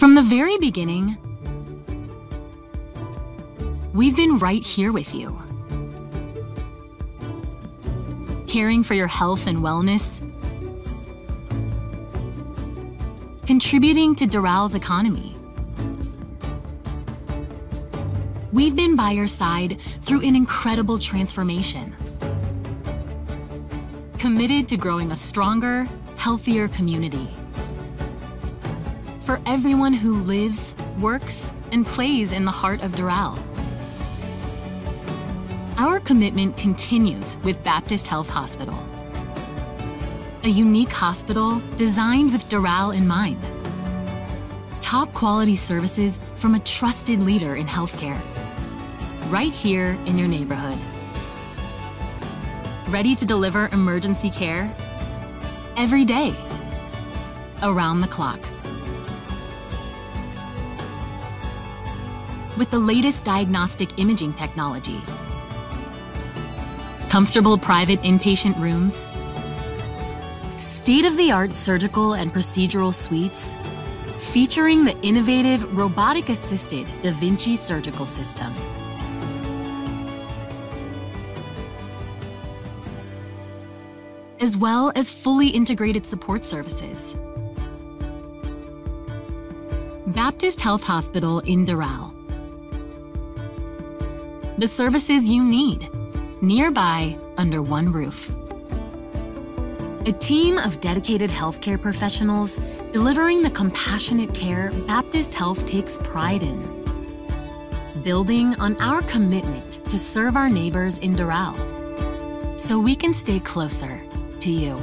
From the very beginning, we've been right here with you. Caring for your health and wellness, contributing to Doral's economy. We've been by your side through an incredible transformation. Committed to growing a stronger, healthier community. For everyone who lives, works, and plays in the heart of Doral. Our commitment continues with Baptist Health Hospital. A unique hospital designed with Doral in mind. Top quality services from a trusted leader in healthcare right here in your neighborhood. Ready to deliver emergency care? Every day, around the clock. With the latest diagnostic imaging technology, comfortable private inpatient rooms, state of the art surgical and procedural suites, featuring the innovative robotic assisted Da Vinci surgical system. as well as fully integrated support services. Baptist Health Hospital in Doral. The services you need, nearby under one roof. A team of dedicated healthcare professionals delivering the compassionate care Baptist Health takes pride in. Building on our commitment to serve our neighbors in Doral so we can stay closer to you.